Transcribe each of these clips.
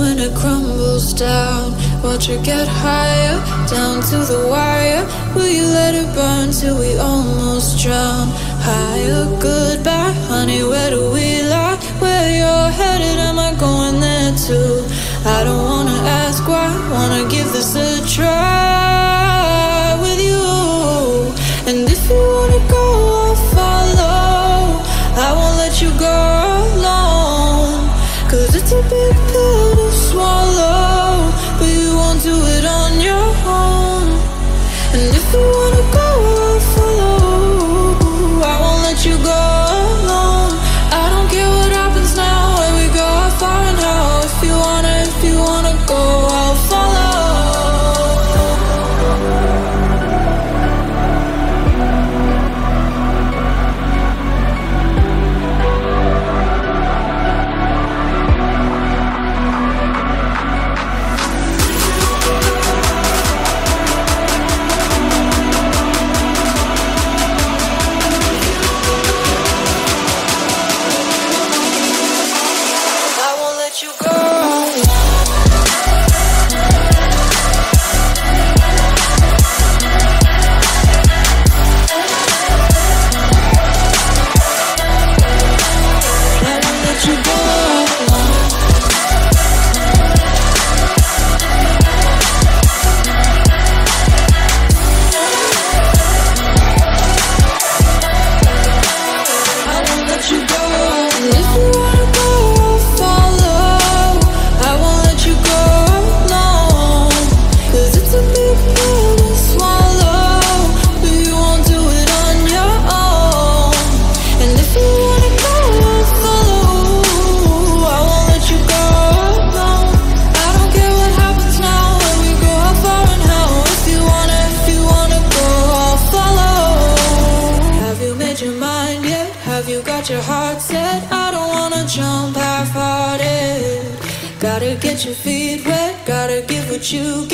when it crumbles down. Watch it get higher, down to the wire. Will you let it burn till we almost drown? Higher, goodbye, honey. Where do we lie? Where you're headed? Am I going there too? I don't wanna ask why. Wanna give this a try with you. And if you wanna go. get your feet wet. Gotta give what you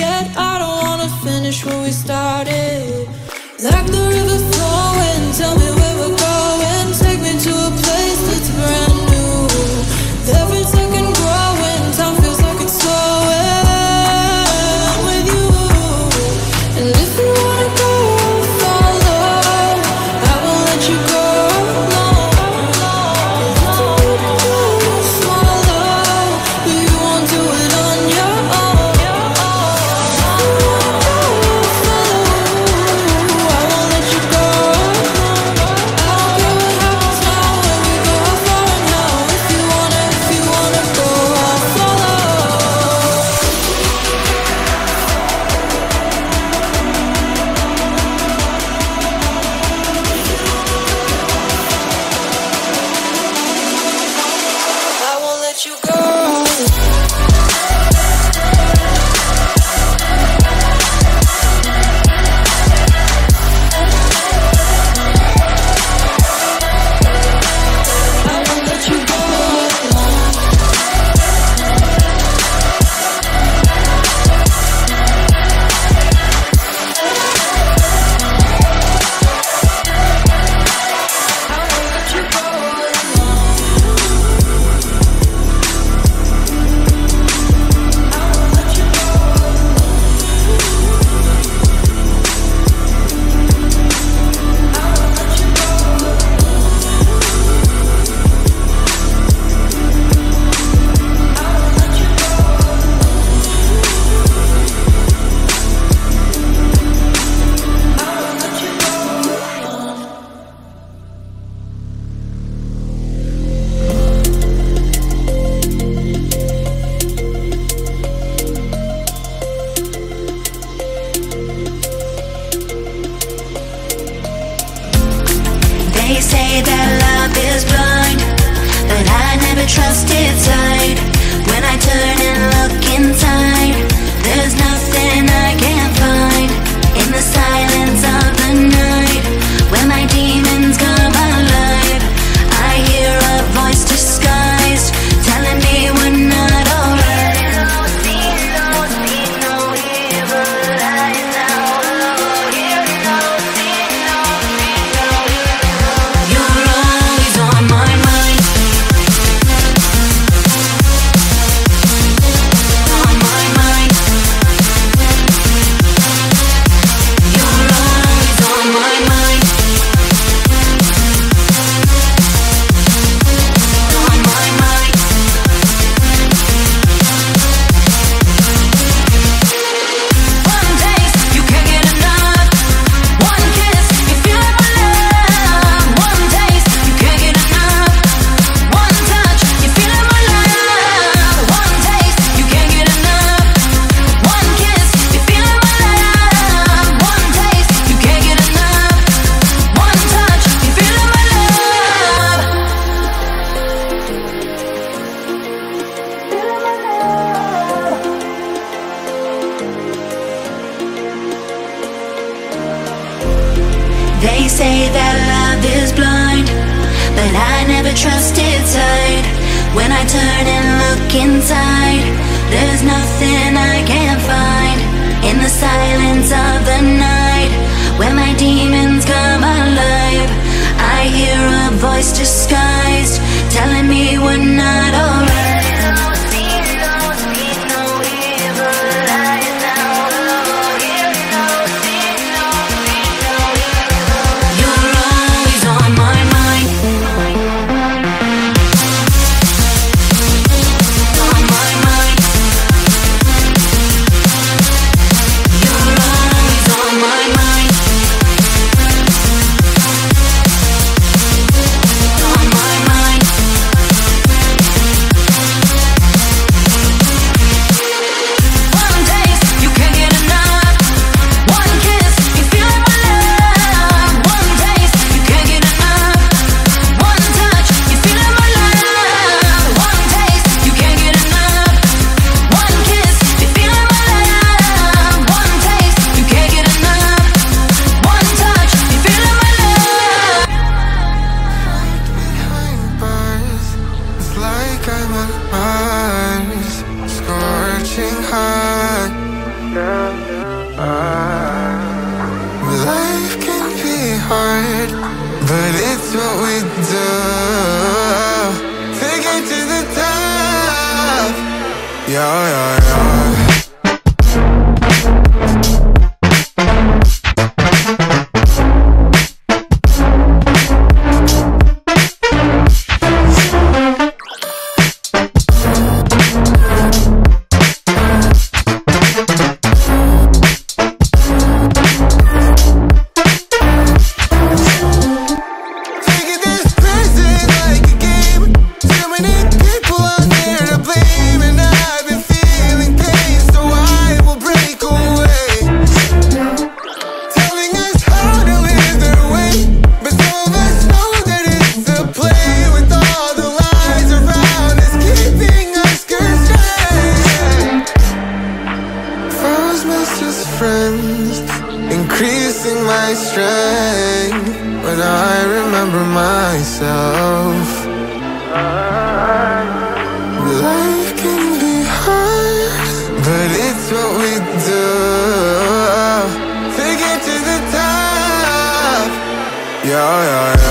Yeah, yeah,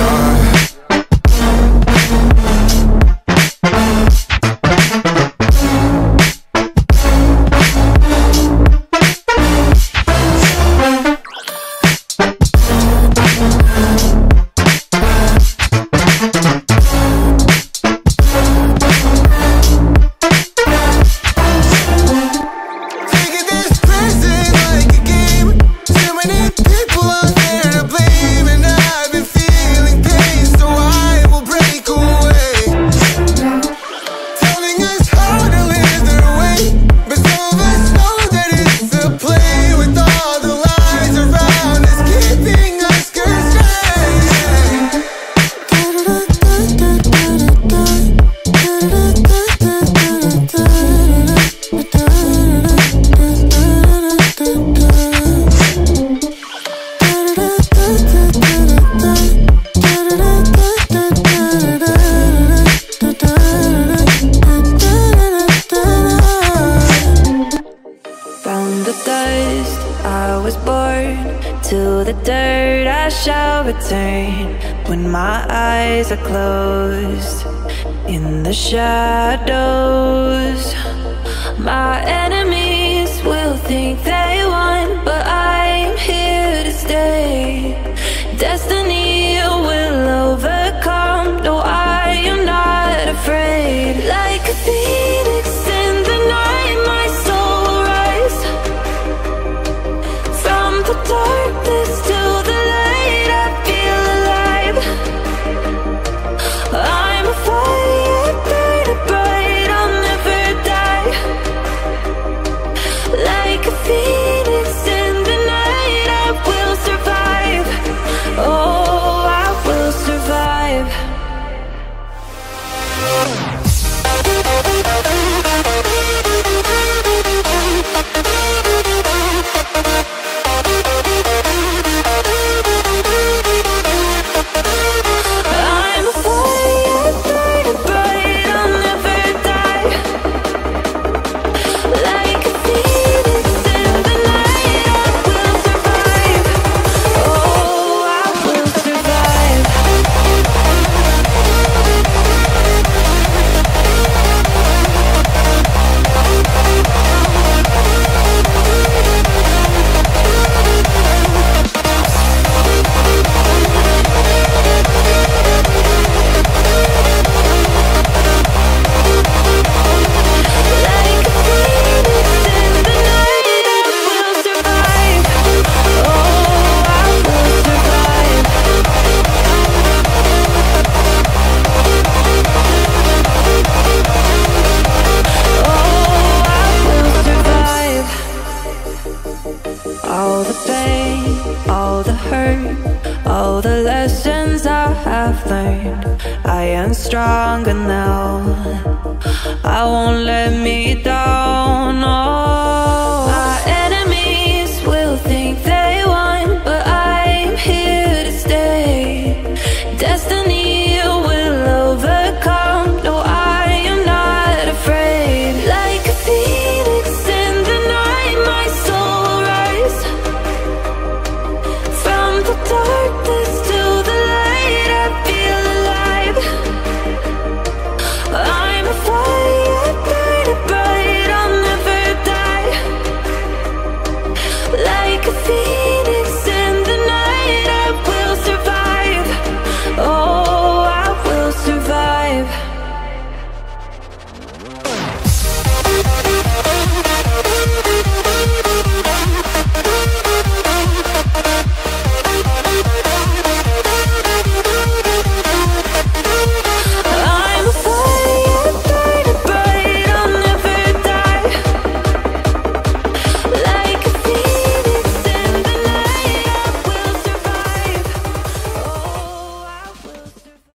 shadows